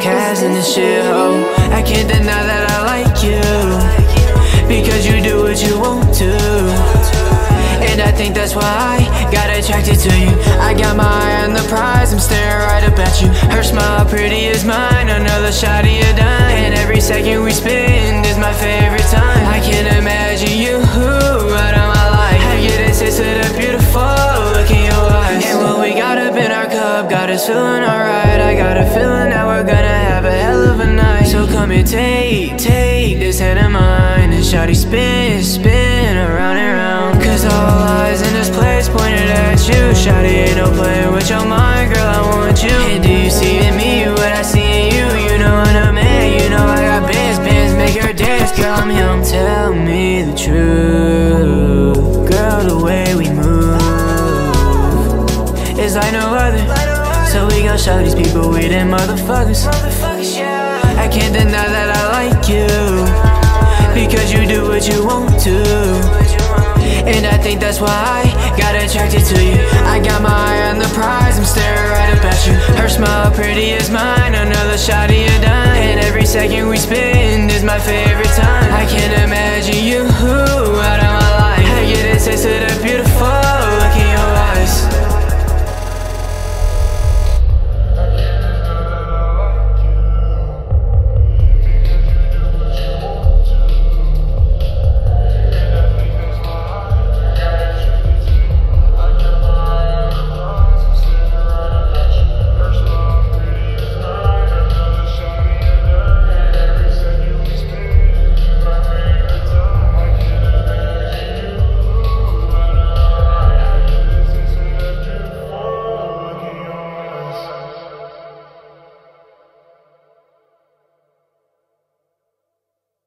this cash and this shit, ho. I can't deny that I like you. Because you do what you want to. And I think that's why I got attracted to you. I got my eye on the prize, I'm staring right up at you. Her smile pretty as mine, another shot of your dime And every second we spend is my favorite time. I can't imagine you out of my life. I get taste of the beautiful look in your eyes? And what we got up in our cup got us feeling alright. I got a feeling hell of a night. So come here, take, take this hand of mine. And shawty spin, spin around and round. Cause all eyes in this place pointed at you. Shawty ain't no playing with your mind, girl, I want you. And do you see in me what I see in you? You know what I'm man, you know I got bands, bands make her dance. Girl, I'm him, tell me the truth. Girl, the way we move Is like no other So we gon' show these people we them motherfuckers motherfuckers. I can't deny that I like you. Because you do what you want to. And I think that's why I got attracted to you. I got my eye on the prize, I'm staring right up at you. Her smile pretty as mine, another shot of your dime. And every second we spend is my favorite time. I can't imagine you